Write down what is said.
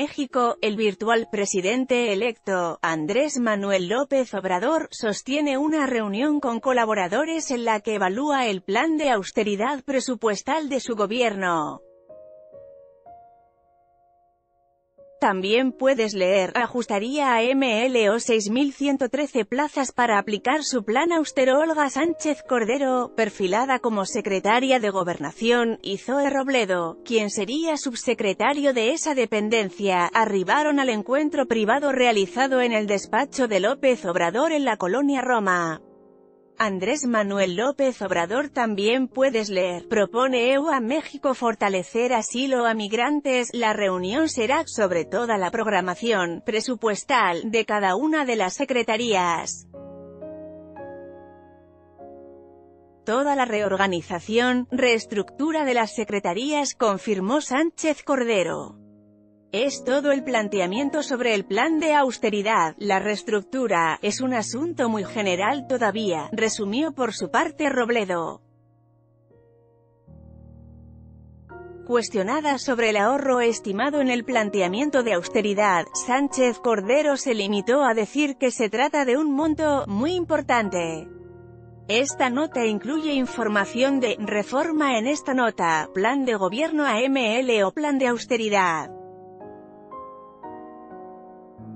México, el virtual presidente electo, Andrés Manuel López Obrador, sostiene una reunión con colaboradores en la que evalúa el plan de austeridad presupuestal de su gobierno. También puedes leer, ajustaría a MLO 6.113 plazas para aplicar su plan austero Olga Sánchez Cordero, perfilada como secretaria de Gobernación, y Zoe Robledo, quien sería subsecretario de esa dependencia, arribaron al encuentro privado realizado en el despacho de López Obrador en la colonia Roma. Andrés Manuel López Obrador también puedes leer. Propone EU a México fortalecer asilo a migrantes. La reunión será sobre toda la programación presupuestal de cada una de las secretarías. Toda la reorganización, reestructura de las secretarías confirmó Sánchez Cordero. Es todo el planteamiento sobre el plan de austeridad, la reestructura, es un asunto muy general todavía, resumió por su parte Robledo. Cuestionada sobre el ahorro estimado en el planteamiento de austeridad, Sánchez Cordero se limitó a decir que se trata de un monto muy importante. Esta nota incluye información de reforma en esta nota, plan de gobierno AML o plan de austeridad.